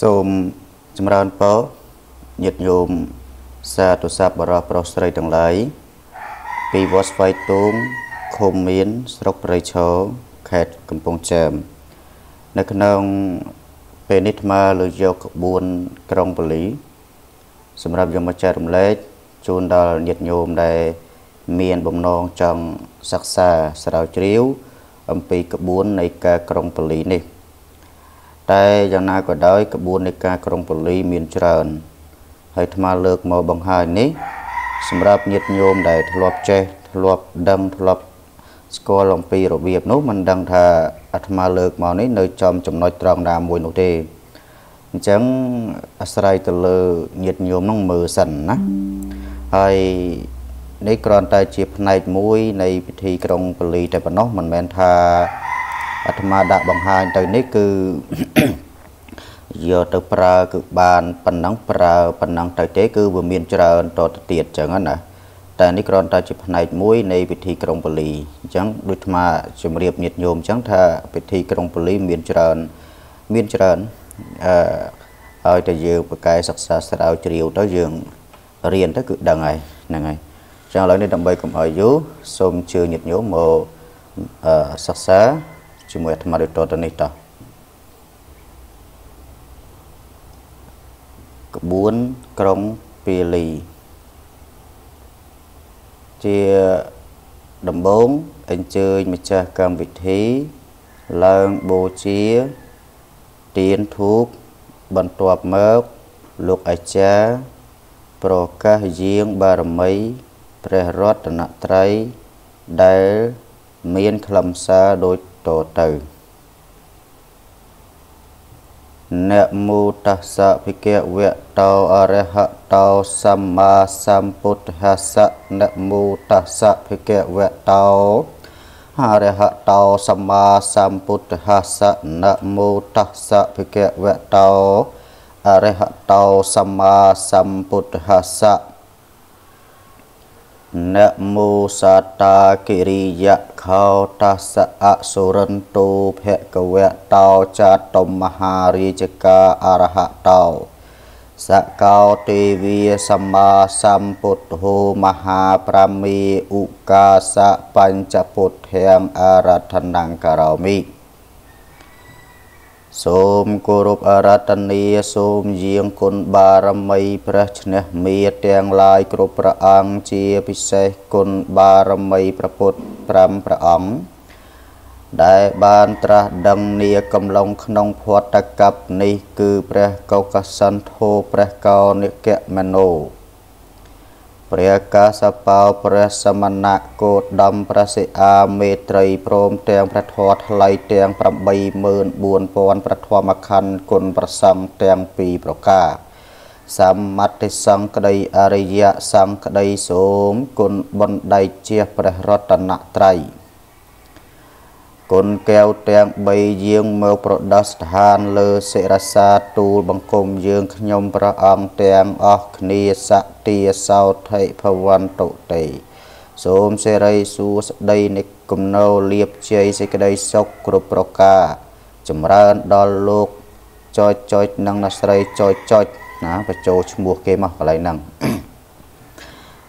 សូមចម្រើនពរញាតិញោមសាធុស័ព្ទបរោះប្រុសស្រីទាំងឡាយពីវត្តស្វ័យទូងឃុំមានស្រុកព្រៃឈរខេត្តកំពង់ចាមនៅក្នុងពេលនេះអាត្មាលើកយកក្បួនក្រុងប៉ូលី សម្រាប់យកមកចែករំលែកជូនដល់ញាតិញោមដែលមានបំណងចង់សិក្សាស្រាវជ្រាវ អំពីក្បួននៃការក្រុងប៉ូលីនេះ តែយ៉ាងណាក៏ដោយក្បួននៃការក្រុងប៉ូលីមានច្រើន ហើយអាត្មាលើកមកបង្ហាញនេះសម្រាប់ញាតិញោមដែលធ្លាប់ចេះធ្លាប់ដឹងធ្លាប់ស្គាល់អំពីរបៀបនោះមិនដឹងថាអាត្មាលើកមកនេះនៅចំចំណុចត្រង់ណាមួយនោះទេអញ្ចឹងអាស្រ័យទៅលើញាតិញោមនឹងមើលសិនណាហើយនេះគ្រាន់តែជាផ្នែកមួយនៃពិធីក្រុងពលីតែប៉ុណ្ណោះមិនមែនថា អាត្មាដាក់បង្ហាញទៅនេះគឺយកទៅប្រើគឺបានប៉ុណ្ណឹងប្រើប៉ុណ្ណឹងទៅទេគឺវាមានច្រើនតទៅទៀតអញ្ចឹងណាតែនេះគ្រាន់តែជាផ្នែកមួយនៃពិធីក្រុងពលីអញ្ចឹងដូចអាត្មាជម្រាបញាតិញោមអញ្ចឹងថាពិធីក្រុងពលីមានច្រើនមានច្រើនអឺឲ្យតែយើងប្រកែសិក្សាស្រាវជ្រាវទៅយើងរៀនទៅគឺដឹងហើយហ្នឹងហើយចឹងឥឡូវនេះដើម្បីកុំឲ្យយូរសូមជឿញាតិញោមមកសិក្សា ជាមួយអាត្មាដូចតទៅនេះតោះក្បួនក្រុងពាលី ជាដំបងអញ្ជើញម្ចាស់កម្មវិធី ឡើងបូជាទៀនធូបបន្ទាប់មកលោកអាចារ្យប្រកាសយាងបារមីព្រះរតនត្រ័យដែលមានខ្លឹមសារដូចត ទៅនមោតស្សៈភិក្ខវៈតោអរហតោសម្មាសម្ពុទ្ធស្សៈនមោតស្សៈភិក្ខវៈតោអរហតោសម្មាសម្ពុទ្ធស្សៈនមោតស្សៈភិក្ខវៈតោអរហតោសម្មាសម្ពុទ្ធស្សៈ នមោសតាកិរិយៈខោតសៈអសុរន្តោភគវៈតោចតមហារាជកាអរហតោសកោទេវីសម្មាសម្ពុទ្ធោមហាប្រាមីឧកាសៈបញ្ចពុទ្ធាងអរថនង្ករោមិ សូមគោរពអរតនីសូមយាងគុណបារមីព្រះឈ្នះមេទាំងឡាយគ្រប់ព្រះអង្គជាពិសេសគុណបារមីព្រះពុទ្ធ5ព្រះអង្គដែលបានត្រាស់ដឹងនាកំឡុងក្នុងភវតកັບនេះ គឺព្រះកុកសន្ធោព្រះកោនិកមនោ ព្រះកាសបោព្រះសមណៈគោតដំព្រះសិអាមេត្រីព្រមទាំងព្រះធម៌ថ្លៃទាំង84000ព្រះធម្មខណ្ឌគុណប្រសង្ឃទាំងពីរប្រការសម្មតិសង្ឃក្តីអរិយសង្ឃក្តីសូមគុណបណ្ដៃជាព្រះរតនត្រ័យ គុណកែវទាំង3យាងមកប្រដស្ថានលើសិរសាទូលបង្គំយើងខ្ញុំព្រះអង្គទាំងអស់គ្នាសតិសោថិភវន្តុទេសូមសេរីសួស្តីនិគំណោលៀបជ័យសេចក្តីសុខគ្រប់ប្រការចម្រើនដល់លោកចុចចុចនិងអ្នកស្រីចុចចុចណាបញ្ចូលឈ្មោះគេមកកន្លែងហ្នឹង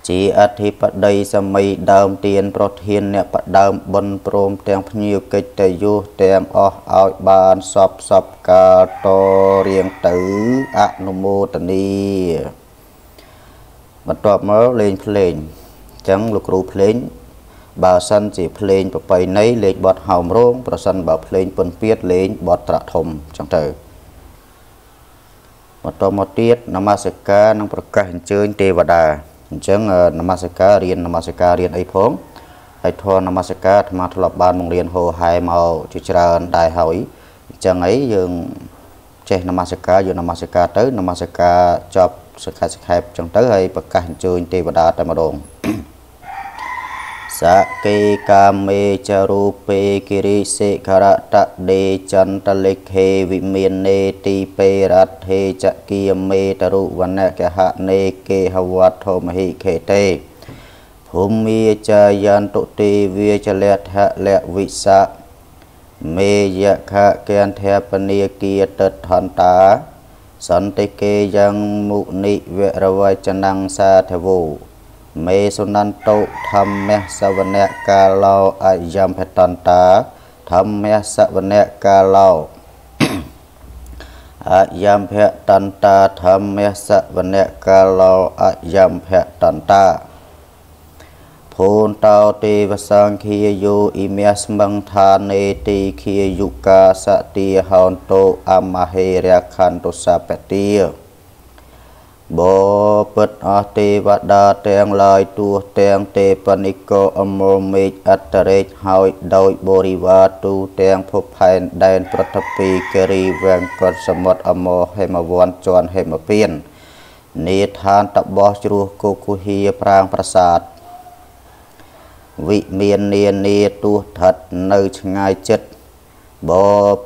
ជាអធិបតីសម័យដើមទៀនប្រធានអ្នកបដើមបុណ្យព្រមទាំងភ្ញៀវកិច្ចតយុះទាំងអស់ឲ្យបានសពសពកាលតរៀងទៅអនុមោទនីបន្ទាប់មកលេងភ្លេងអញ្ចឹងលោកគ្រូភ្លេងបើសិនជាភ្លេងប្របីណីលេងបត់ហោមរោងប្រសិនបើភ្លេងពុនពៀតលេងបត់ត្រាក់ធំអញ្ចឹងទៅបន្តមកទៀតនមស្ការនិងប្រកាសអញ្ជើញទេវតា អញ្ចឹងនមស្ការរៀននមស្ការរៀនអីផងហើយធម៌នមស្ការអាត្មាធ្លាប់បានបង្រៀនហោហែមកជាច្រើនដែរហើយអញ្ចឹងអីយើងចេះនមស្ការយកនមស្ការទៅនមស្ការចប់សខេបសខេបអញ្ចឹងទៅហើយប្រកាសអញ្ជើញទេវតាតែម្ដង សកេកាមេចរូពេគិរិសិខរតដេចន្តលេខេវិមាននេទីពេរថេចគីមេតរុវណកហនេកេហវត្ថមហិខេតេភូមិចាយន្តុទេវាចលថលវិសៈមេយខកេនធពនីគាទិដ្ឋន្តាសន្តិគេយ៉ាងមុនិវរវចនំសាធវោ មេសុនន្តោធម្មសវនៈកាឡោអយំភតន្តាធម្មសវនៈកាឡោអយំភតន្តាធម្មសវនៈកាឡោអយំភតន្តាភូនតោទេវសង្ឃាយោអ៊ីមាស្មង្ថានេទីខាយុកាសតិហោនតោអមហេរខន្តុសបតិ បពិតអស់ទេវតាទាំងឡាយទួទាំងទេពនិកអមលមេឃអត្តរេកហើយដោយបរិវារទូទាំងភពផែនដែនប្រថពីគិរីវាំងកត់សមុទ្រអមរហេមវ័នជន់ហេមពៀននេឋានតបោះជ្រោះគោគុហាប្រាងប្រាសាទវិមាននានាទួស្ថិតនៅឆ្ងាយចិត្ត ប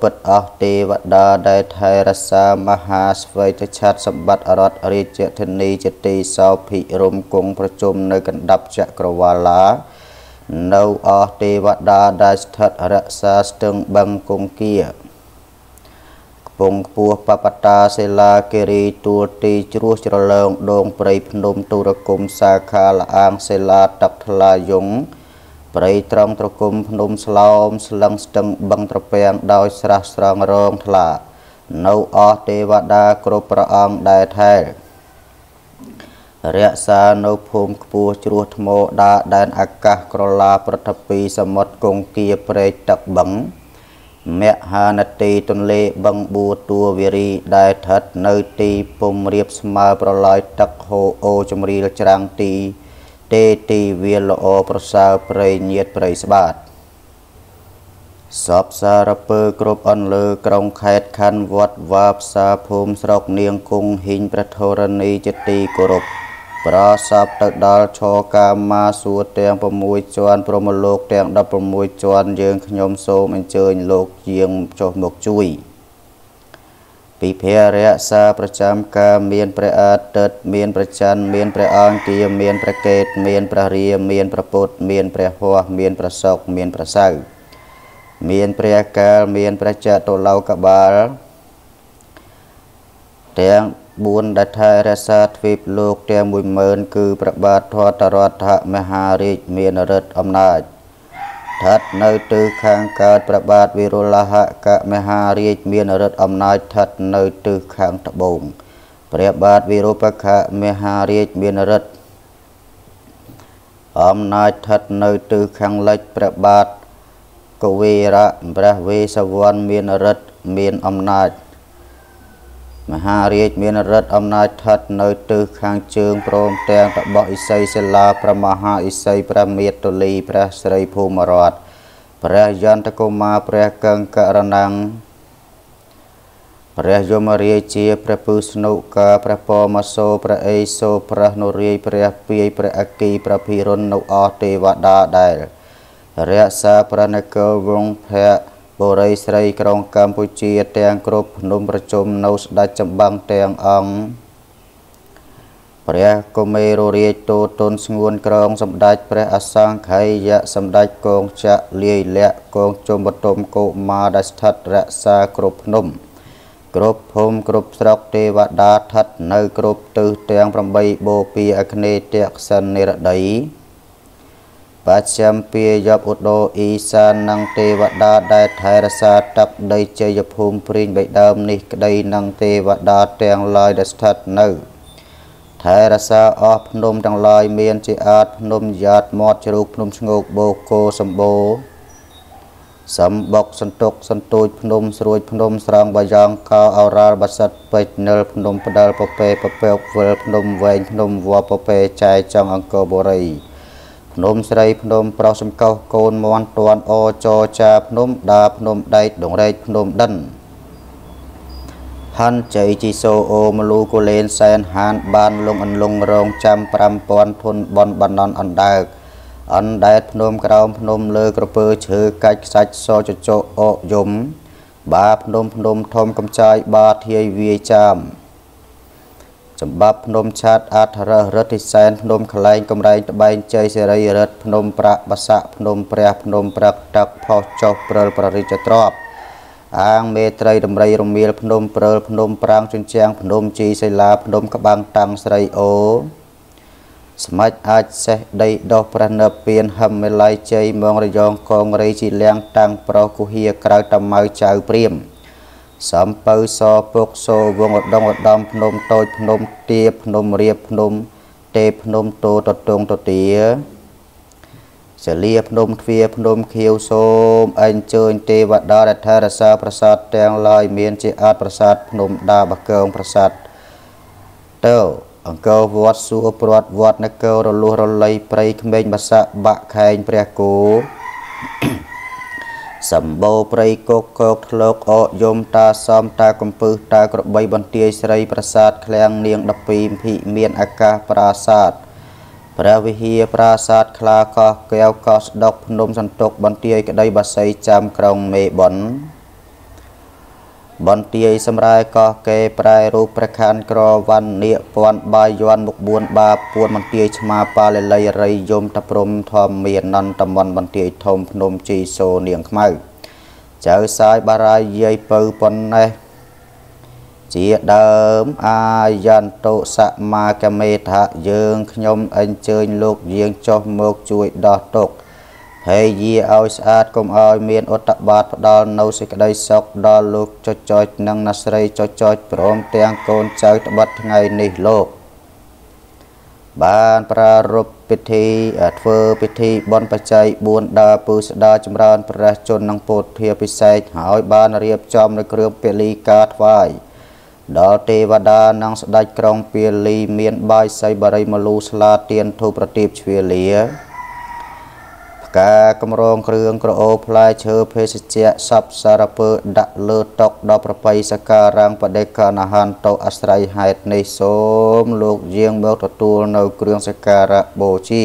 ពិតអស់ទេវតាដែលថែរក្សាមហាស្វ័យតឆាត់សម្បត្តិរដ្ឋរាជធានីជាទីសោភិរមគង់ប្រជុំនៅកណ្ដាប់ចក្រវាឡានៅអស់ទេវតាដែលស្ថិតរក្សាស្ទឹងបឹងគង្គាកំពង់ខ្ពស់បបតាសិលាគិរីទួលទីជ្រោះជ្រលើងដងព្រៃភ្នំទុរគុំសាខាលអាងសិលាទឹកថ្លាយង ព្រៃត្រង់ត្រគុំភ្នំស្លោមស្លឹងស្ទឹងបឹងត្រពាំងដោយស្រះស្រង់រងថ្លា នៅអស់ទេវតាគ្រប់ព្រះអង្គដែលថែរក្សានៅភូមិខ្ពស់ជ្រោះថ្មដាដែនអាកាសក្រឡាប្រថពីសមុទ្រគង្គាព្រែកទឹកបឹងមហានទីទន្លេបឹងបួតួវារីដែលស្ថិតនៅទីពុំរៀបស្មើប្រឡាយទឹកហូអូជំរាលច្រាំងទី ទេទីវាល្អប្រសើរព្រៃញាតព្រៃស្បាតសពសារពើគ្រប់អន្លើក្រុងខេត្តខណ្ឌវត្តវាផ្សារភូមិស្រុកនាងគង់ហ៊ីងព្រះធរណីជាទីគោរពប្រសពទៅដល់ឆកាមាសួរទាំង6ជាន់ព្រមលោកទាំង16ជាន់យើងខ្ញុំសូមអញ្ជើញលោកជាងចុះមកជួយ ពីភរៈសាប្រចាំការមានព្រះអាទិត្យមានព្រះច័ន្ទមានព្រះអង្គាមានព្រះកេតមានព្រះរាមានព្រះពុទ្ធមានព្រះហស្ថមានព្រះសុកមានព្រះសៅមានព្រះកាលមានព្រះចតុឡោកបាលទាំង4ដែលថែរក្សាទ្វីបលោកទាំង10000គឺព្រះបាទធរតរដ្ឋមហារាជមានរិទ្ធអំណាច ស្ថិតនៅទិសខាងកើតព្រះបាទវិរុលហកមហារាជមានរិទ្ធអំណាចស្ថិតនៅទិសខាងត្បូងព្រះបាទវិរុបខមហារាជមានរិទ្ធអំណាចស្ថិតនៅទិសខាងលិចព្រះបាទកវេរៈព្រះវេសវណ្ណមានរិទ្ធមានអំណាច មហារាជមានរដ្ឋអំណាចស្ថិតនៅទិសខាងជើងព្រមទាំងតបោះឥសីសិលាព្រះមហាឥសីព្រះមេតុលីព្រះស្រីភូមិរដ្ឋព្រះយន្តកុមារព្រះកង្ករណੰព្រះយមរាជាព្រះពឹស្នុកាព្រះពមសោព្រះអេសូព្រះនរាយព្រះពាយព្រះអគីព្រះភិរុននៅអស់ទេវតាដែលរក្សាព្រះនគរវង្សភៈ បុរីស្រីក្រុងកម្ពុជាទាំងគ្រប់ភ្នំប្រជុំនៅស្ដេចចម្បាំងទាំងអង្គព្រះកុមេររាជតូតុនស្ងួនក្រងសម្ដេចព្រះអសង្ខ័យយៈសម្ដេចកងចៈលាយលក្ខកងជុំបតុមកុមារដែលស្ថិតរក្សាគ្រប់ភ្នំគ្រប់ភូមិគ្រប់ស្រុកទេវតាស្ថិតនៅគ្រប់ទិសទាំង8បូពីអគ្នេយតក្សិននិរដី បច្ចំពាយប់ឧត្តរអ៊ីសាននិងទេវតាដែលថែរក្សាទឹកដីជ័យភូមិព្រីងបៃដើមនេះក្តីនិងទេវតាទាំងឡាយដែលស្ថិតនៅថែរក្សាអស់ភ្នំទាំងឡាយមានជាអាចភ្នំយ៉ាតមាត់ជ្រូកភ្នំស្ងោកបូកគោសម្បូរសម្បុកសន្ទុកសន្ទូចភ្នំស្រួយភ្នំស្រងបាយ៉ងកោអរ៉ាល់បាសិតពេជ្រនិលភ្នំផ្ដាល់ពពេពពកវិលភ្នំវែងភ្នំវ៉ពពេចែចង់អង្គរបុរី ភ្នំស្រីភ្នំប្រុសសំកោសកូនមន់តាន់អចចាភ្នំដាភ្នំដែកដងរែកភ្នំដិនហាន់ចៃជីសូអូមលូកូលេនសែនហានបានលងអន្លងរងចាំ5000ធុនបនបណ្ណនអណ្ដើកអណ្ដែតភ្នំក្រោមភ្នំលើក្រពើឈើកាច់ខ្សាច់សចចោអយំបាភ្នំភ្នំធំកំចាយបាធាយវាចាម សម្បត្តិភ្នំឆាតអធររតិសែនភ្នំខ្លែងកំរែងត្បែងជ័យសេរីរិទ្ធភ្នំប្រាក់បស័កភ្នំព្រះភ្នំព្រឹកទឹកផុសចុះព្រិលប្ររិជ្ជទ្របអាងមេត្រីដំរីរមៀលភ្នំព្រើលភ្នំប្រាំងជញ្ជាំងភ្នំជីសិលាភ្នំក្បាំងតាំងស្រីអូស្មាច់អាចសេះដីដោះព្រះនពៀនហឹមមេឡៃជ័យមងរយងកងរីជីលៀងតាំងប្រុសគុហៀក្រៅតម៉ៅចៅព្រាម សំពៅសពុកសោវងឧត្តមឧត្តមភ្នំតូចភ្នំទាភ្នំរៀបភ្នំ ទេភ្នំតូតតងតទាសលាភ្នំទ្វាភ្នំខៀវសូមអញ្ជើញទេវតារដ្ឋរសាប្រាសាទទាំងឡាយមានជាអត្តប្រាសាទភ្នំដាបកើងប្រាសាទទៅអង្គរវត្តសួរព្រាត់វត្តនគររលុះរលៃព្រៃក្មេងបស័កបាក់ខែងព្រះគោ សម្បូរព្រៃកកកកធ្លោកអកយមតាសំតាកំពឹសតាក្របីបន្ទាយស្រីប្រាសាទឃ្លាំងនាង12ភិមានអាកាសប្រាសាទព្រះវិហារប្រាសាទខ្លាកោះកែវកោះស្ដុកភ្នំសន្ទុកបន្ទាយក្តីបាសីចាំក្រុងមេបន បន្ទាយសម្រាយកោះកេប្រែរូបព្រះខ័នក្រវណ្ណនាគពាន់បាយ័នមុខ4បាពួនបន្ទាយឆ្មាប៉ាលលីរីយមតព្រំធម្មមាននន្តមនបន្ទាយធំភ្នំជីសូនាងខ្មៅចៅសាយបារាយយាយពៅប៉ុណ្ណេះជាដើមអាយន្តោសមាកមេថាយើងខ្ញុំអញ្ជើញលោកយាងចុះមកជួយដោះទុក្ខ ហេយាឲ្យស្អាតកុំឲ្យមានឧត្តបាតផ្ដល់នៅសេចក្តីសុខដល់លោកចុចចុចនិងណាស្រីចុចចុចព្រមទាំងកូនចៅត្បិតថ្ងៃនេះលោកបានប្រារព្ធពិធីធ្វើពិធីបន់បច្ច័យ4ដើរពូស្ដាចម្រើនព្រះជន្មនិងពោធិពិសេសហើយបានរៀបចំនៅគ្រឿងពលីការថ្វាយដល់ទេវតានិងស្ដេចក្រុងពាលីមានបាយសីបរិមលូស្លាទៀនធូបប្រទីបជ្វាលា ការកម្រងគ្រឿងក្រអូផ្លែឈើភេសជ្ជៈសពសារពើដាក់លើតុដល់ប្របីសការរាំងបដិកណហន្តោអាស្រ័យហេតុនេះសូមលោកយាងមកទទួលនៅគ្រឿងសក្ការៈបូជា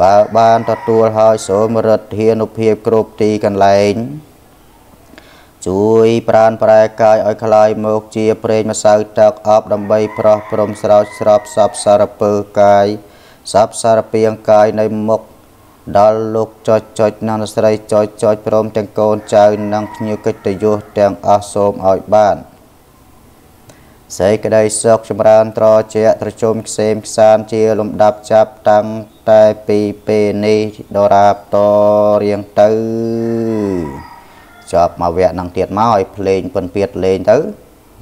បើបានទទួលហើយសូមរិទ្ធានុភាពគ្រប់ទីកន្លែងជួយប្រានប្រែកាយឲ្យคลายមកជាប្រេងម្សៅទឹកអប់ដើម្បីប្រោះព្រំស្រោចស្រពសពសារពើកាយសពសារពាងកាយនៅមុខ ដល់លោកចុចចុចនិងស្រីចុចចុចព្រមទាំងកូនចៅនិងភ្ញៀវកិត្តិយសទាំងអស់សូមឲ្យបានសេចក្តីសុខចម្រើនត្រជាត្រជុំខ្សែមខ្សានជាលំដាប់ចាប់តាំងតែពីពេលនេះដរាបតរៀងទៅចប់មកវគ្គនឹងទៀតមកឲ្យភ្លេងពិនពៀតលេងទៅ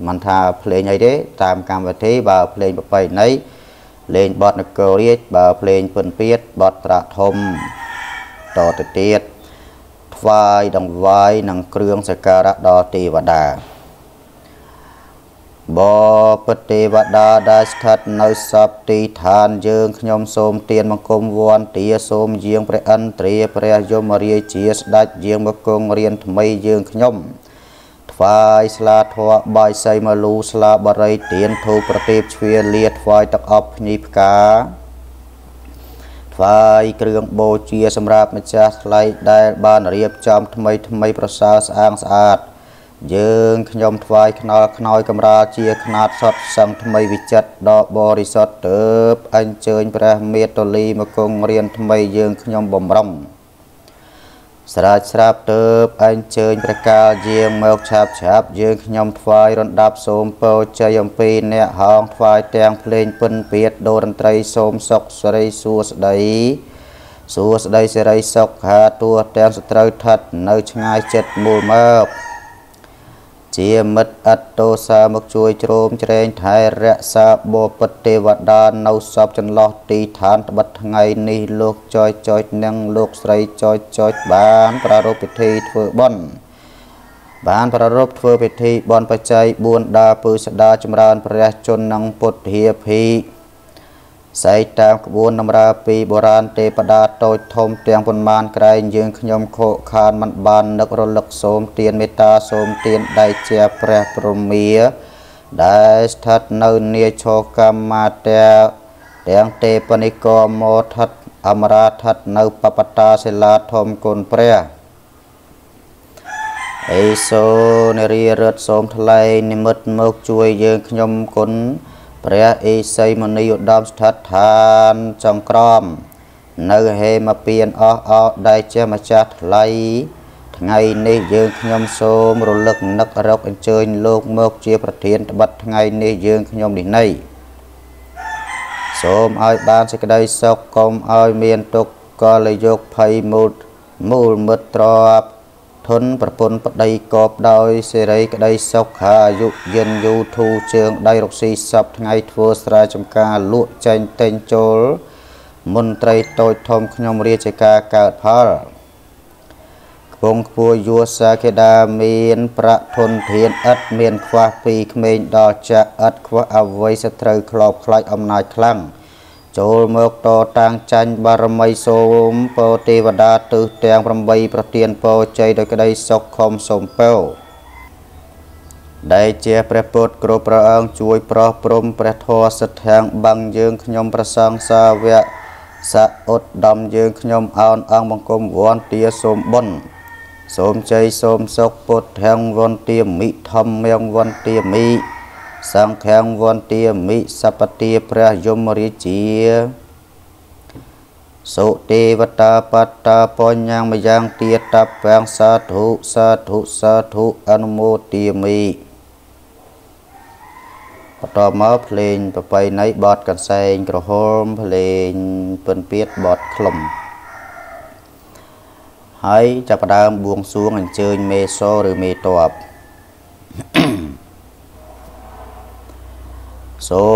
មិនថាភ្លេងអីទេតាមកម្មវិធីបើភ្លេងប្រពៃណី លេងបទនគររាជបើភ្លេងពិនពៀតបទត្រាក់ធំតទៅទៀតថ្វាយដង្វាយនិងគ្រឿងសក្ការៈដល់ទេវតាបបទេវតាដែលស្ថិតនៅសពទីឋានយើងខ្ញុំសូមទានបង្គំវន្តាសូមយាងព្រះឥន្ទ្រាព្រះយមរាជាស្ដេចយាងមកគង់រៀនថ្មីយើងខ្ញុំ ថ្វាយស្លាធัวបាយសីមលូស្លាបរិយទៀនធូបប្រទីបជ្វាលាថ្វាយទឹកអប់ភ្ញីផ្កាថ្វាយគ្រឿងបូជាសម្រាប់ម្ចាស់ថ្លៃដែលបានរៀបចំថ្មីថ្មីប្រសើរស្អាងស្អាត យើងខ្ញុំថ្វាយខ្នល់ខ្នើយកំរាលជាខ្នាតសតសឹងថ្មីវិចិត្រដ៏បរិសុទ្ធទើបអញ្ជើញព្រះមេតលីមកគង់រៀនថ្មីយើងខ្ញុំបំរុង ស្រាចស្រាប់ទើបអញ្ជើញព្រះកាលយាងមកឆាប់ឆាប់យើងខ្ញុំថ្វាយរំដាប់សូមពរជ័យអំពីអ្នកហោងថ្វាយទាំងភ្លេងពិនពៀតដូរតន្ត្រីសូមសុខសិរីសួស្តីសួស្តីសិរីសុខហាទួទាំងសត្រូវឋិតនៅឆ្ងាយចិត្តមូលមក ជាមិត្តអត្តោសាមកជួយជ្រោមជ្រែងថែរក្សាបបិទ្ធទេវតានៅសពចន្លោះទីឋានត្បិតថ្ងៃនេះលោកចយចយនិងលោកស្រីចយចយបានប្រារព្ធពិធីធ្វើបុណ្យបានប្រារព្ធធ្វើពិធីបន់បច្ច័យ4ដើរពឺស្ដាចម្រើនព្រះជន្មនិងពុទ្ធាភី សែកតាមក្បួនតម្រើពីបុរាណទេពតាតូចធំទាំងប៉ុន្មានក្រែងយើងខ្ញុំខកខានមិនបាននឹករលឹកសូមទានមេត្តាសូមទានដៃជាព្រះព្រមាដែលស្ថិតនៅនាឈរកម្មាតាទាំងទេពនិកមោថិតអមរាថិតនៅបបតាសិលាធំគុណព្រះអេសូនារីរត់សូមថ្លែងនិមិត្តមកជួយយើងខ្ញុំគុណ ព្រះអេសីមុនីឧត្តមស្ថិតឋានចង្ក្រម នៅហេមពៀនអស់អោដែលជាម្ចាស់ថ្លៃថ្ងៃនេះយើងខ្ញុំសូមរលឹកនឹករកអញ្ជើញលោកមកជាប្រធានត្បិតថ្ងៃនេះយើងខ្ញុំនេះណីសូមឲ្យបានសេចក្តីសុខកុំឲ្យមានទុក្ខកលយកភ័យមូលមូលមិត្តទ្រប ធនប្រពន្ធប្តីកបដោយសេរីក្តីសុខអាយុយិនយូធូជើងដៃរកស៊ីសពថ្ងៃធ្វើស្រែចម្ការលក់ចេញតែងចូលមន្ត្រីតូចធំខ្ញុំរាជការកើតផលគង់ខ្ពស់យួសាកេដាមានប្រាក់ធនធានឥតមានខ្វះពីក្មេងដល់ចាស់ឥតខ្វះអវ័យសត្រូវក្របខ្លាចអំណាចខ្លាំង ចូលមកតតាំងចាញ់បារមីសូមពោទេវតាទិសទាំង8ប្រទានពោជ័យដោយក្តីសុខខំសូមពោដែលជាព្រះពុទ្ធគ្រប់ព្រះអង្គជួយប្រោះព្រំព្រះធម៌សិទ្ធាងបាំងយើងខ្ញុំប្រសង្សាវៈសឧត្តមយើងខ្ញុំអោនអង្គបង្គំវន្តាសូមបុណ្យសូមជ័យសូមសុខពុទ្ធធាំងវន្តាមិធម្មងវន្តាមិ សង្ឃាំងវន្តាមិសពទាព្រះយមរាជាសុទេវតាបត្តាបញ្ញាមយ៉ាងទៀតតពាំងសាធុសាធុសាធុអនុមោទាមិបន្តមកភ្លេងប្របីណីបតកសែងក្រហមភ្លេងពិនពៀតបតខ្លុំហើយចាប់ផ្ដើមបួងសួងអញ្ជើញមេសូឬមេតប សូ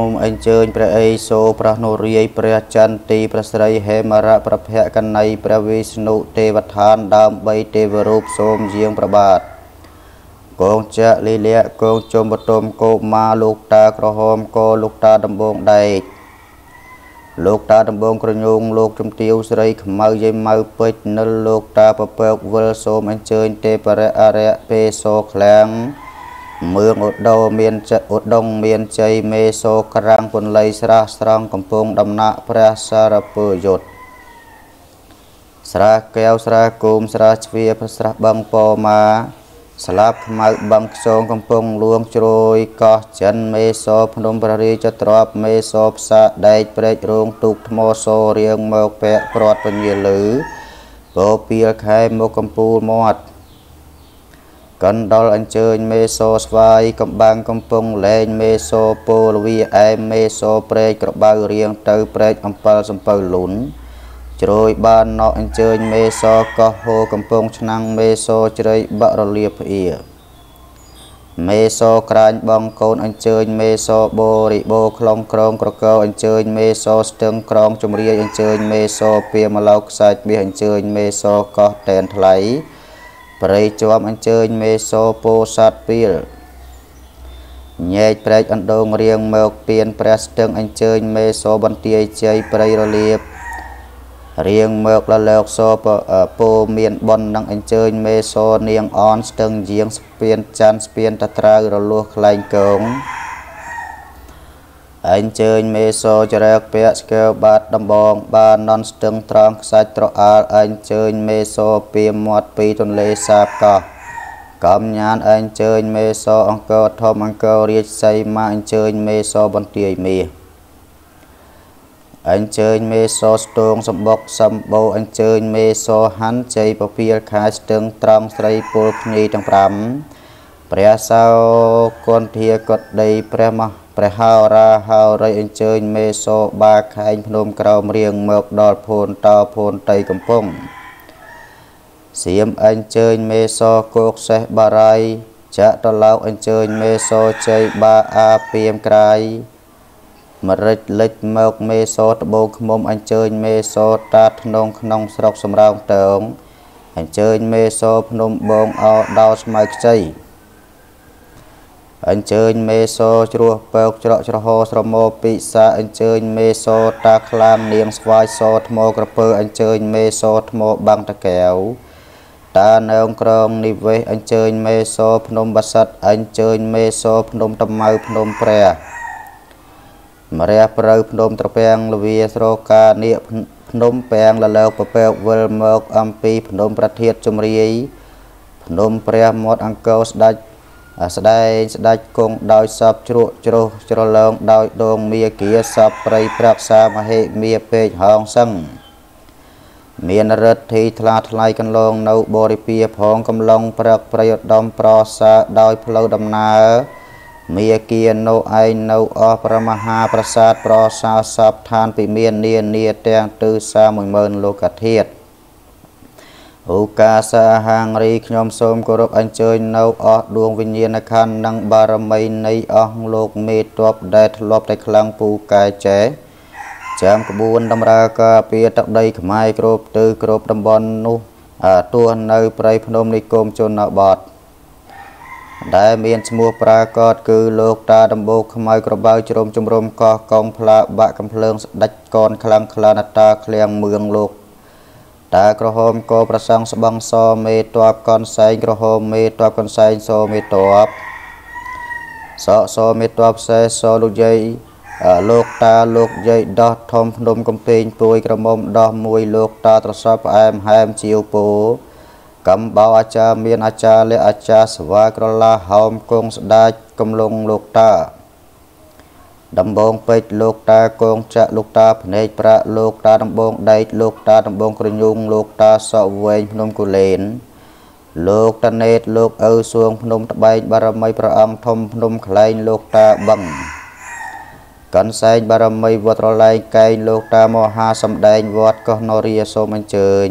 មអញ្ជើញព្រះអេសូប្រះនរាយព្រះចន្ទទីព្រះស្រីហេមរៈប្រភកណីព្រះវិស្ណុទេវឋានដើម3ទេវរូបសូមយាងប្របាទកងចៈលីលៈកងជុំបតុមកោមាលោកតាក្រហមកោលោកតាដំបងដែកលោកតាដំបងក្រញូងលោកជំទាវស្រីខ្មៅយាយម៉ៅពេជ្រនិលលោកតាពពកវិលសូមអញ្ជើញទេបរៈអរិយពេសូក្លាំង មឿងឧត្តោមានចឧដុងមានជ័យមេសូក្រាំងពន្លៃស្រះស្រង់កំពងដំណាក់ព្រះសារពើយុទ្ធស្រះកែវស្រះគោមស្រះជ្វាប្រស្រះបឹងពមាស្លាប់ខ្មៅបឹងខ្សងកំពង់លួងជ្រោយកោះចិនមេសោភ្នំព្រះរាជទ្របមេសោផ្សាដែកព្រែករោងទូកថ្មសោរៀងមកពាក់ព្រាត់ពញាលឺពោពីលខែមកកំពូលមាត់ កណ្ដុលអញ្ជើញមេសោស្វាយកំបាំងកំពង់លែងមេសោពលវីអែមមេសោព្រែកក្របៅរៀងទៅព្រែកអំពិលសំពៅលុនជ្រោយបានណកអញ្ជើញមេសកោះហូកំពង់ឆ្នាំងមេសជ្រៃបរលាភៀមេសក្រាញបងកូនអញ្ជើញមេសបរិបោខ្លងក្រងក្រកោអញ្ជើញមេសស្ទឹងក្រងជំរាយអញ្ជើញមេសពៀមឡោខ្សាច់មាសអញ្ជើញមេសកោះតែនថ្លៃ ព្រៃជាប់អញ្ជើញមេសោពោសัตពីលញែកព្រែកអណ្ដូងរៀងមកពៀនព្រះស្ទឹងអញ្ជើញមេសោបន្ទាយជ័យព្រៃរលៀបរៀងមកលលោកសោពោមានប៉ុននឹងអញ្ជើញមេសោនាងអនស្ទឹងយាងស្ពានច័ន្ទស្ពានតត្រើរលួសខ្លែងកង អញ្ជើញមេសោចរែកពាក់ស្កើបាតដំបង បាននន់ស្ទឹងត្រង់ខ្សាច់ត្រអាលអញ្ជើញមេសោពីមាត់ពីទន្លេសាបកោះកំញានអញ្ជើញមេសោអង្គរធំអង្គររាជសីមាអញ្ជើញមេសោបន្ទាយមាសអញ្ជើញមេសោស្ទងសម្បុកសម្បោអញ្ជើញមេសោហាន់ជ័យពពាលខាស្ទឹងត្រង់ស្រីពលភ្ញីទាំង5 ព្រះសោគន្ធាកុដដីព្រះមហព្រះហោរាហោរិយអញ្ជើញមេសូបាខែងភ្នំក្រោមរៀងមកដល់ភូនតោភូនតៃកំពង់សៀមអញ្ជើញមេសូគោកសេះបារាយចតឡោកអញ្ជើញមេសូជ័យបាអាពៀមក្រាយមរិចលិចមកមេសូតបោឃ្មុំអញ្ជើញមេសូតាធ្នងក្នុងស្រុកសំរោងតើងអញ្ជើញមេសូភ្នំបងអោដោស្មៅខ្ចី អញ្ជើញមេសូជ្រោះពើកច្រកច្រហោស្រមោពិសាអញ្ជើញមេសូតាខ្លាមនាងស្វាយសថ្មក្រពើអញ្ជើញមេសូថ្មបាំងតកែវតានៅក្រងនិវេសអញ្ជើញមេសូភ្នំបាសិតអញ្ជើញមេសូភ្នំតម៉ៅភ្នំព្រះមរះប្រៅភ្នំត្រពាំងលវាស្រកានៀកភ្នំពាំងលលើកពពែកវិលមកអំពីភ្នំប្រធាតជំរាយភ្នំព្រះមាត់អង្គរស្ដាច់ ស្ដែងស្ដាច់គង់ដោយសពជ្រក់ជ្រោះជ្រលងដោយដងមាគាសពព្រៃប្រាក់សាមហេមាពេកហងសឹងមានរិទ្ធិថ្លាថ្លៃកន្លងនៅបរិពាផងកំឡុងព្រឹកប្រយុទ្ធដំប្រសាដោយផ្លូវដំណើរមាគានៅឯងនៅអស់ប្រមហាប្រាសាទប្រសាសពឋានពិមាននានាទាំងទិសា10000លោកធាតុ ឧកាសាហាងរីខ្ញុំសូមគោរពអញ្ជើញនៅអស់ដួងវិញ្ញាណខណ្ឌនិងបារមីនៃអស់លោកមេតបដែលធ្លាប់តែខ្លាំងពូកែចែចាំក្បួនតម្រើការពារទឹកដីខ្មែរគ្រប់ទិសគ្រប់តំបន់នោះទោះនៅព្រៃភ្នំនិគមជនបទដែលមានឈ្មោះប្រាកដគឺលោកតាដំបូកខ្មៅក្របៅជ្រុំជំរុំកោះកងផ្លាបាក់កំភ្លើងស្ដេចកនខ្លាំងខ្លានតាឃ្លៀងមឿងលោក តាក្រហមកោប្រសង់ស្បងសមេតបកនសែងក្រហមមេតបកនសែងសមេតបសសមេតបសេសលោកយាយលោកតាលោកយាយដោះធំភ្នំកំពែងពួយក្រមុំដោះមួយលោកតាត្រសពផ្អែមហែមជាវពោកំបោអាចារ្យមានអាចារ្យលះអាចារ្យស្វាក្រឡាហោមគង់ស្ដាច់កំឡុងលោកតា ដំបងពេជ្រលោកតាកងចាក់លោកតាភ្នែកប្រាក់លោកតាដំបងដែកលោកតាដំបងក្រញូងលោកតាសក់វែងភ្នំគូលែនលោកតាណេតលោកឪសួងភ្នំត្បែងបារមីព្រះអង្គធំភ្នំខ្លែងលោកតាបឹងកនសែងបារមីវត្តរលែងកែងលោកតាមហាសំដែងវត្តកោះនរាសូមអញ្ជើញ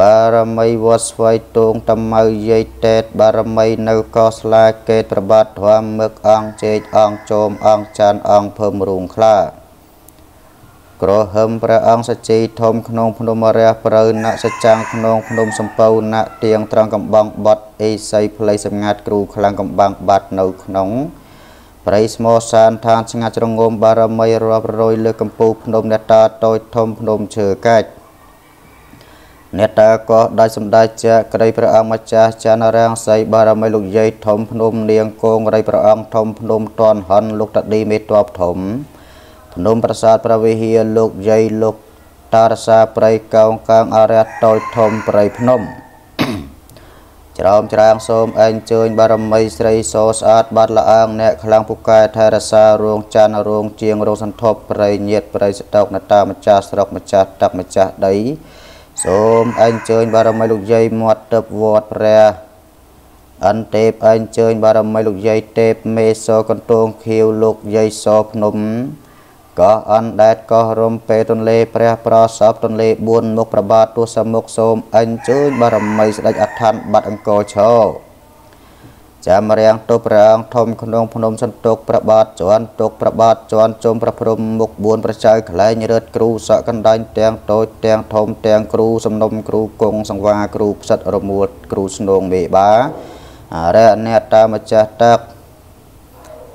បារមីវត្តស្វ័យតួងតម៉ៅយាយតេតបារមីនៅកោស្លាកេតប្របាទធម៌មឹកអង្គជេកអង្គជោមអង្គចានអង្គភឹមរូងខ្លាក្រហឹមព្រះអង្គសជីធំក្នុងភ្នំរះប្រៅណសច្ចាំងក្នុងភ្នំសំពៅណទៀងត្រង់កំបងបត់អេសីផ្លៃសម្ងាត់គ្រូខ្លាំងកំបាំងបាត់នៅក្នុងព្រៃស្មោសានឋានស្ងាត់ជ្រងមបារមីរាប់រយលើកម្ពូភ្នំអ្នកតាតូចធំភ្នំឈើកាច់ អ្នកតាក៏ដាច់សម្ដេចជាក្តីព្រះអង្គម្ចាស់ចានរាំងសីបារមីលោកយាយធំភ្នំនាងគងរីព្រះអង្គធំភ្នំតនហនលោកតឌីមេតបធំភ្នំប្រាសាទព្រះវិហារលោកយាយលោកតារសាព្រៃកោងកាងអរិយតូចធំព្រៃភ្នំច្រោមច្រាងសូមអញ្ជើញបារមីស្រីសស្អាតបាត់ល្អើងអ្នកខ្លាំងពូកែថែរសារោងច័ន្ទរោងជាងរោងសន្ធប់ប្រៃញាតប្រៃស្តុកនតាម្ចាស់ស្រុកម្ចាស់តាប់ម្ចាស់ដី សូមអញ្ជើញបារមីលោកយាយមាត់ទឹកវត្តព្រះអន្ទេពអញ្ជើញបារមីលោកយាយទេពមេសកន្ទងខៀវលោកយាយសភ្នំកោះអណ្ដែតកោះរំពេទន្លេព្រះប្រសពទន្លេ4មុខប្របាទទសមុខសូមអញ្ជើញបារមីស្ដេចអដ្ឋានបាត់អង្គរឈរ ចាំរាំងទុព្រះអង្គធំក្នុងភ្នំសន្ទុកប្របាទជន់ទុកប្របាទជន់ជុំប្រព្រំមុខ4ប្រចៅក្លែងរឹតគ្រូសក់កណ្ដាញ់ទាំងតូចទាំងធំទាំងគ្រូសំណុំគ្រូគង់សង្វាគ្រូផ្សិតរមួតគ្រូស្នងមេបាអរិយអ្នកតាម្ចាស់តាក់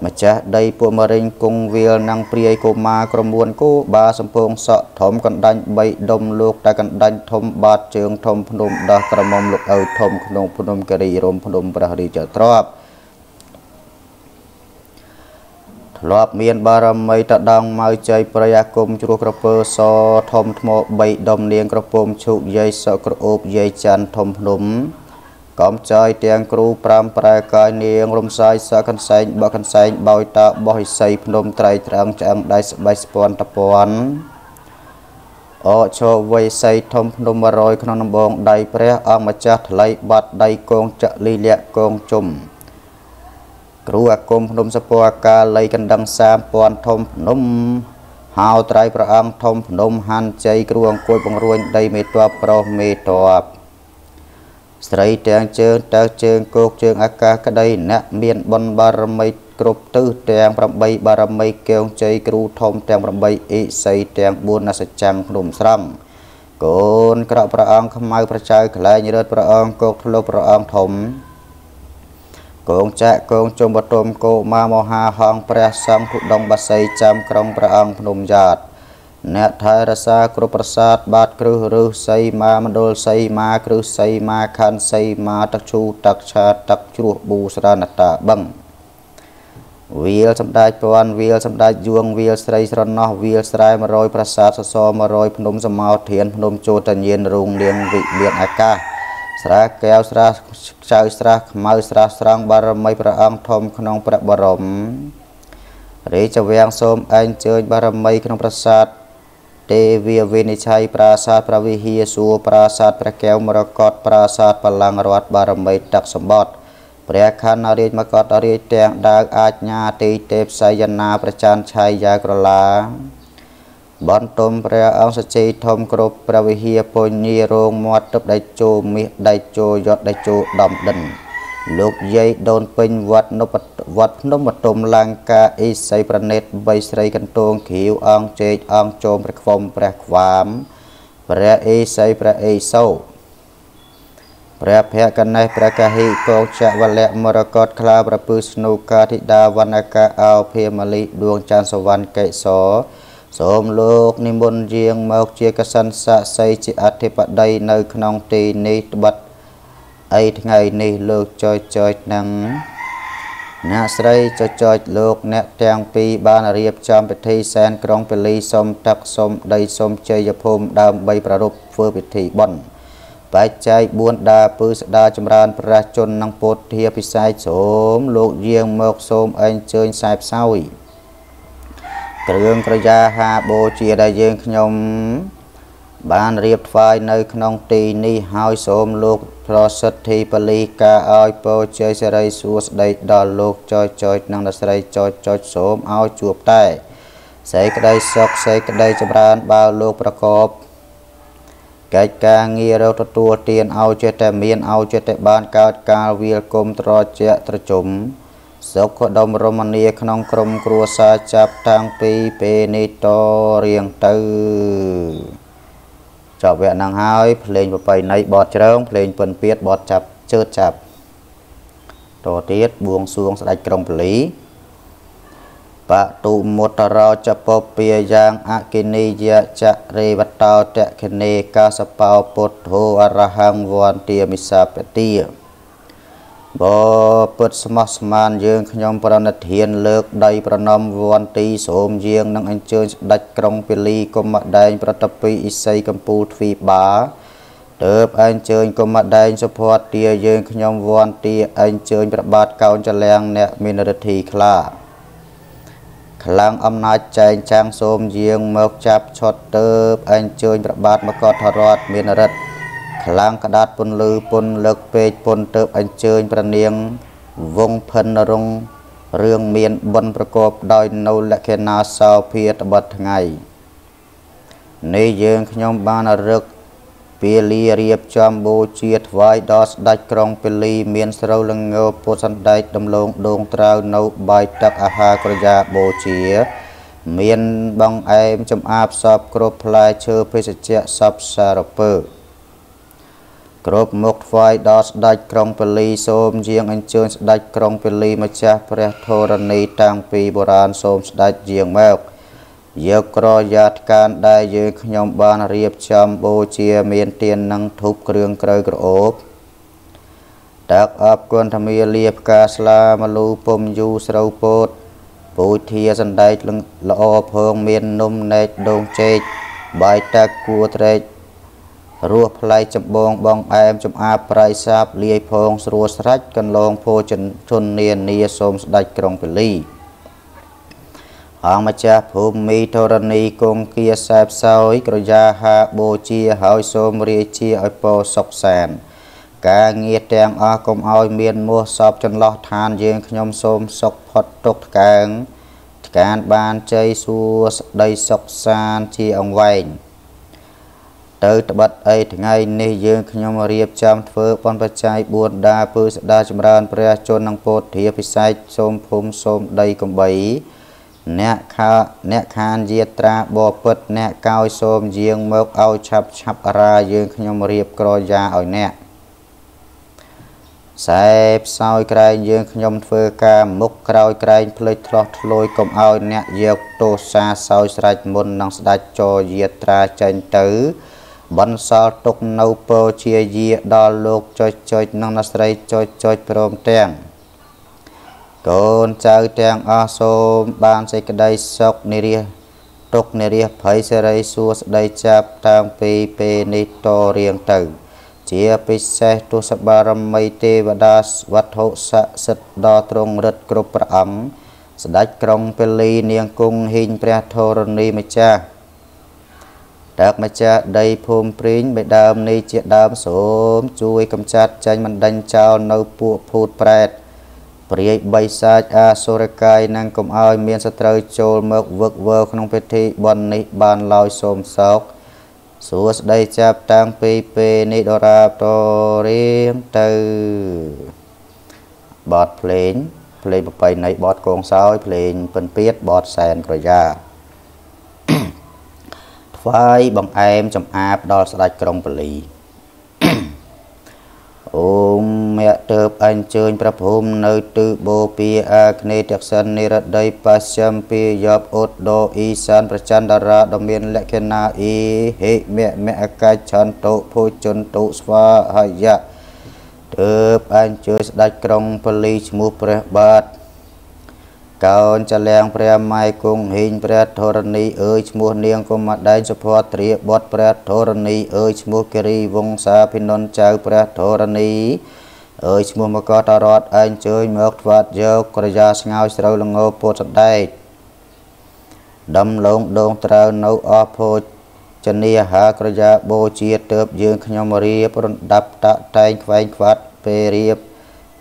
ម្ចាស់ដីពួកម្រេងគង់វាលនិងព្រាយកុមារក្រមួនគូបាសំពងសក់ធំកណ្ដាញ់3ដុំលោកតែកណ្ដាញ់ធំបាតជើងធំភ្នំដោះក្រមុំលោកឪធំក្នុងភ្នំគិរីរមភ្នំព្រះរាជទ្របធ្លាប់មានបារមីតដងម៉ៅជ័យប្រយាគុំជ្រោះក្រពើសធំថ្ម3ដុំនាងក្រពុំឈូកយាយសក់ក្រអូបយាយច័ន្ទធំភ្នំ កំចាយទាំងគ្រូ5ប្រែកាយនាងរំសាយសកន្សែងបកន្សែងបោយតាបោះឥសីភ្នំត្រៃត្រង់ឆ្អឹងដៃស្បៃស្ពាន់តពាន់អឈោវ័យសីធំភ្នំ100ក្នុងដំបងដៃព្រះអង្គម្ចាស់ថ្លៃបាត់ដៃកងចលីលៈកងជុំគ្រូអាគមភ្នំសពអាកាល័យកណ្ដឹង3000ធំភ្នំហៅត្រៃព្រះអង្គធំភ្នំហាន់ជ័យគ្រូអង្គុយបង្រួញដីមេតបប្រុសមេតប ស្រីទាំងជើងតើជើងគោកជើងអាកាសក្តីអ្នកមានបុណ្យបារមីគ្រប់ទិសទាំង8បារមីកេងជ័យគ្រូធំទាំង8អិសីទាំង4អសចាំងភ្នំស្រង់កូនក្រក់ព្រះអង្គខ្មៅប្រចៅក្លែងរត់ព្រះអង្គគោកធ្លុបព្រះអង្គធំកងចាក់កងជុំបតុមគោមាមហាហងព្រះសង្ឃគុដងបាសីចាំក្រុងព្រះអង្គភ្នំយ៉ាត អ្នកថែរក្សាគ្រប់ប្រាសាទបាតគ្រឹះឬសីមាមណ្ឌលសីមាគ្រឹះសីមាខណ្ឌសីមាទឹកឈូទឹកឆាទឹកជ្រោះប៊ូស្រណតាបឹងវាលសម្ដេចពន់វាលសម្ដេចយួងវាលស្រីស្រណោះវាលស្រែ100ប្រាសាទសសរ100ភ្នំសមោធានភ្នំជោតញៀនរូងលៀងវិលៀងអាកាសស្រាកែវស្រាខ្ចៅស្រាខ្មៅស្រាស្រង់បារមីព្រះអង្គធំក្នុងព្រះបរមរាជវាំងសូមអញ្ជើញបារមីក្នុងប្រាសាទ ទេវាវិនិច្ឆ័យប្រាសាទព្រះវិហារសួរប្រាសាទព្រះកែវមរកតប្រាសាទបល្ល័ង្ករដ្ឋបារមីទឹកសម្បត្តិព្រះខណ្ឌរាជមកតរាជទាំងដាវអាជ្ញាទីទេពសយនាប្រចានឆៃយ៉ាក្រឡាបន្ទុំព្រះអង្គសជ័យធំគ្រប់ព្រះវិហារពុញីរោងមាត់ទឹកដៃជោមាសដៃជោយត់ដៃជោដំដិន លោកយាយដូនពេញវត្តនពវត្តភ្នំបតុមលង្កាអេសីប្រណិតបីស្រីកន្តងឃីវអង្គជេកអង្គជោមព្រះខ្វុំព្រះខ្វាមព្រះអេសីព្រះអេសោព្រះភគណេសព្រះកហិកោចវលៈមរកតខ្លាប្រពឹស្នុកាធិដាវណ្ណកាអោភិមលិដួងច័ន្ទសវណ្ណកេសរសូមលោកនិមន្តយាងមកជាកសិនស័ក្តិសិទ្ធិជាអធិបតីនៅក្នុងទីនេះត្បិត អីថ្ងៃនេះលោកចយចយនឹងអ្នកស្រីចចចលោកអ្នកទាំងពីរបានរៀបចំពិធីសែនក្រុងពលីសុំទឹកសុំដីសុំជ័យភូមិដើម្បីប្រារព្ធធ្វើពិធីបុណ្យបច្ច័យ4ដាពឺស្ដាចម្រើនព្រះជន្មនិងពុទ្ធាពិស័យសូមលោកយាងមកសូមអញ្ជើញខ្សែផ្សោយគ្រឿងក្រយាហាបូជាដែលយើងខ្ញុំ បានរៀបថ្វាយនៅក្នុងទីនេះហើយសូមលោកប្រសិទ្ធិពលីកាឲ្យពោជ័យសិរីសួស្ដីដល់លោកចយចយនិងដល់ស្រីចយចយសូមឲ្យជួបតែសេចក្តីសុខសេចក្តីចម្រើនបើលោកប្រកបកិច្ចការងាររកទទួលទានឲ្យចេះតែមានឲ្យចេះតែបានកើតកាលវាលគុំត្រជាត្រជុំសុខដុមរមនាក្នុងក្រុមគ្រួសារចាប់តាំងពីពេលនេះតរៀងទៅ ចប់វគ្គហ្នឹងហើយភ្លេងប្របីណីបតជ្រើងភ្លេងពិនពៀតបតចាប់ជើតចាប់តទៀតបួងសួងស្ដេចក្រុងពលីបតុមុតរោចពពាយ៉ាងអគិនីយចរេវតោតគនេកាសបោពុទ្ធោអរហង្វន្តាមិសាបទា បពុទ្ធស្មោះស្មានយើងខ្ញុំប្រណិធានលើកដៃប្រណមវន្ទីសូមយាងនឹងអញ្ជើញស្ដេចក្រុងពលីគុំម្ដែង ប្រតពីអ៊ីសីកម្ពុជាទ្វីបាទើបអញ្ជើញគុំម្ដែងសុភ័តទាយើងខ្ញុំវន្ទីអញ្ជើញប្របាទកោនចលាំងអ្នកមានរិទ្ធីខ្លាខ្លាំងអំណាចចែងចាំងសូមយាងមកចាប់ឈុតទៅអញ្ជើញប្របាទមកតរតមានរិទ្ធ ខ្លាំងក្តាតពុនលឺពុនលើកពេកពុនទៅអញ្ជើញប្រនាងវងផិនរងរឿងមានបុណ្យប្រកបដោយនៅលក្ខណៈសោភាតបတ်ថ្ងៃនេះយើងខ្ញុំបានរឹកពាលីរៀបចំបូជាថ្វាយដល់ស្ដេចក្រុងពលីមានស្រូវលងើពុទ្ធសណ្ដែកដំឡូងដងត្រាវនៅបាយទឹកអាហារក្រយាបូជា មានបងអែមចំអាបសពគ្រប់ផ្លែឈើភេសជ្ជៈសពសារពើ គ្រប់មុខថ្វាយដល់ស្ដេចក្រុងពលីសូមយាងអញ្ជើញស្ដេចក្រុងពលីម្ចាស់ព្រះធរណីតាំងពីបុរាណសូមស្ដេចយាងមកយកក្រយ៉ាតកានដែលយើងខ្ញុំបានរៀបចំបូជាមានទៀននិងធូបគ្រឿងក្រៅក្រអូបតាក់អបគុណធមាលាផ្កាស្លាមលូពុំយូស្រូវពោតពូធាសណ្ដែកល្អភងមាននំណែកដូងចេកបាយតាក់គួត្រែក រសផ្លែចម្បងបងអែមចំអាបប្រៃសាបលាយផងស្រួលស្រាច់កន្លងភោជននានាសូមស្ដេចក្រុងពលីអង្គម្ចាស់ភូមិធរណីគង្គាសែបសោយក្រយាហាបូជាហើយសូមរាជាឲ្យពោសុខសាន ការងារទាំងអស់កុំឲ្យមានមោះសពចន្លោះឋានយើងខ្ញុំសូមសុខផុតទុកថ្កើងថ្កានបានជ័យសួស្ដីសុខសានជាអង្វែង ទៅត្បិតអីថ្ងៃនេះយើងខ្ញុំរៀបចំធ្វើបនបច្ច័យ4ដាពើស្ដាចម្រើនព្រះជន្មនិងពោធិពិសេសសូមភូមិសូមដីកំបីអ្នកខាអ្នកខានយាត្រាបពិតអ្នកកោយសូមយាងមកឲ្យឆាប់ឆាប់រាយើងខ្ញុំរៀបក្រយ៉ាឲ្យអ្នកសែផ្សោយក្រែងយើងខ្ញុំធ្វើការមុខក្រោយក្រែងភ្លេចឆ្លោះឆ្លួយកុំឲ្យអ្នកយកទោសាសោយស្រេចមុននឹងស្ដាច់ចរយាត្រាចេញទៅ បន្សល់ទុកនៅពោជាយាដល់លោកចុចចុចនិងអ្នកស្រីចុចចុចព្រមទាំងកូនចៅទាំងអស់សូមបានសេចក្តីសុខនិរិះទុកនិរិះភ័យសេរីសួស្តីចាប់តាំងពីពេលនេះតរៀងទៅ ជាពិសេសទស្សបារមីទេវតាវត្ថុស័ក្តិសិទ្ធដល់ទ្រង់រិទ្ធគ្រប់ព្រះអង្គស្ដេចក្រុងពលីនាងគង់ហ៊ីងព្រះធរណីម្ចាស់ តាកម្ចាស់ដីភូមិព្រីងបេដើមនេះជាដើមសូមជួយកំចាត់ចេញមិនដេញចោលនៅពួកភូតប្រែតព្រាយបីសាចអាសុរកាយនិងកុំឲ្យមានសត្រូវចូលមកវឹកវើក្នុងពិធីបុណ្យនេះបានឡើយសូមសោកសួស្ដីចាប់តាំងពីពេលនេះដរាបតរៀងទៅបទភ្លេងភ្លេងប្រពៃណីបទកងសោយភ្លេងពិនពៀតបទសែនក្រយ៉ា ថ្វាយបង្អែមចំអាបដល់ស្ដេចក្រុងពលីអូមមៈទៅអញ្ជើញព្រះព្រំនៅទិបូពីអាគ្នេយ៍តក្សិណនិរដីបស្ចិមពីយប់ឧត្តរអ៊ីសានប្រចន្ទរាដ៏មានលក្ខណៈអ៊ីហេមៈមៈកាឆន្តុភោជនតុស្វាហយៈទើបអញ្ជើញស្ដេចក្រុងពលីឈ្មោះព្រះបាទ កោនចលៀងព្រះម៉ែគង់ហេងព្រះធរណីអើយឈ្មោះនាងកុមារដែនសុភ័ត្រាបុត្រព្រះធរណីអើយឈ្មោះគិរីវង្សាភិននចៅព្រះធរណីអើយឈ្មោះមកតរតអញ្ជើញមកថ្វាតយកក្រយ៉ាស្ងោយស្រូវលងោពោតសដែកដំឡងដងត្រូវនៅអស់ភោជនីហាក្រយ៉ាបូជាទៅយើងខ្ញុំរៀបរំដាប់តាក់តែងខ្វែងខ្វាត់ពេលរៀប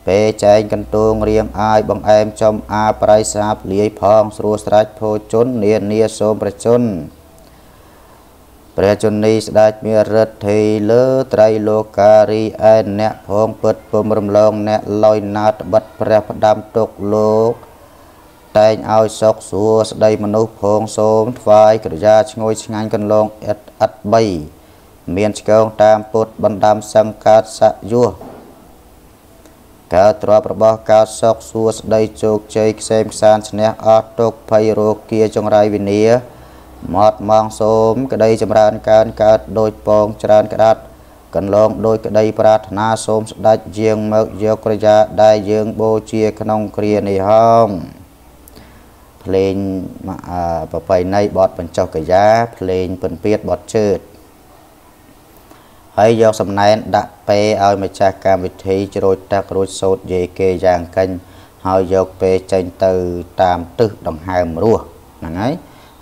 ពេលចែងកន្ទងរៀងអាយបង្អែមចំអាប្រៃសាបលាយផងស្រួលស្រាច់ភោជននានាសូមប្រជជនព្រះជនីស្ដេចមានរិទ្ធិលើត្រៃលោការីឯអ្នកផងពិតពំរំលងអ្នកលយណាតបិតព្រះផ្ដាំទុកលោកតែងឲ្យសុខសួស្ដីមនុស្សផងសូមថ្វាយក្រយ៉ាឈ្ងុយឆ្ងាញ់កន្លងអិតអិត3មានឆ្កងតាមពុតបណ្ដាំសង្កាតសយុះ កើតទ្របរបស់កើតសុខសួស្ដីជោគជ័យខ្សែមខ្សានឈ្នះអត់ទុកភ័យរោគា ចង្រៃវិនាមកមកសូម ក្តីចម្រើនកើនកើតដោយពងច្រើនក្តាត់កន្លងដោយក្តីប្រាថ្នាសូមស្ដេចយាងមកយកក្រយ៉ាដែលយើងបូជាក្នុងគ្រានេះហងភ្លេងប្របីណីបទបញ្ចុះក្រយ៉ាភ្លេងពិនពៀតបទជើត ហើយយកសំណែនដាក់ពេឲ្យម្ចាស់កម្មវិធីជ្រួចទឹករួចសោតយេគេយ៉ាងកិញហើយយកពេចេញទៅតាមទឹះដង្ហើមរស់ហ្នឹងហើយ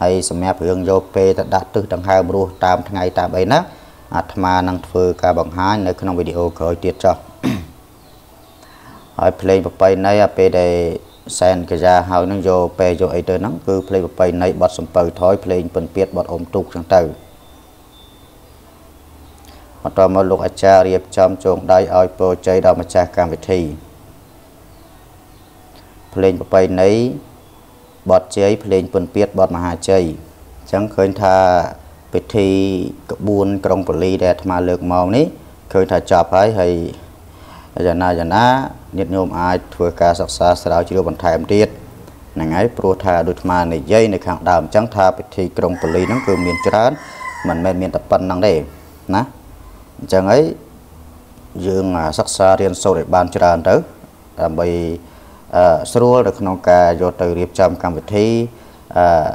ហើយសម្រាប់រឿងយកពេទៅដាក់ទឹះដង្ហើមរស់តាមថ្ងៃតាមអីណាអាត្មានឹងធ្វើការបង្ហាញនៅក្នុងវីដេអូក្រោយទៀតចុះហើយភ្លេងប្របីណីអាពេលដែលសែនកយ៉ាហើយនឹងយកពេយកអីទៅហ្នឹងគឺភ្លេងប្របីណីបត់សំពៅថយភ្លេងពិនពៀតបត់អុំទូកចឹងទៅ បន្តមកលោកអាចារ្យរៀបចំជងដៃឲ្យពរជ័យដល់ម្ចាស់កម្មវិធីភ្លេងប្របីណីបទជ័យភ្លេងពុនពៀតបទមហាជ័យអញ្ចឹងឃើញថាពិធីក្បួនក្រុងពលីដែលអាត្មាលើកមកនេះឃើញថាចប់ហើយហើយយ៉ាងណាយ៉ាងណាញាតិញោមអាចធ្វើការសិក្សាស្រាវជ្រាវបន្ថែមទៀតហ្នឹងហើយព្រោះថាដូចអាត្មានិយាយនៅខាងដើមអញ្ចឹងថាពិធីក្រុងពលីហ្នឹងគឺមានច្រើនមិនមែនមានតែប៉ុណ្្នឹងទេណា អញ្ចឹងហើយយើងសិក្សារៀនសូត្រឲ្យបានច្រើនទៅដើម្បីស្រួលនៅក្នុងការយកទៅរៀបចំកម្មវិធីអឺ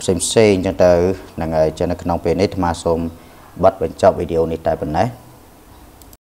ផ្សេងផ្សេងអញ្ចឹងទៅហ្នឹងហើយចឹងនៅក្នុងពេលនេះអាត្មាសូមបတ်បញ្ចប់វីដេអូនេះតែប៉ុណ្ណេះ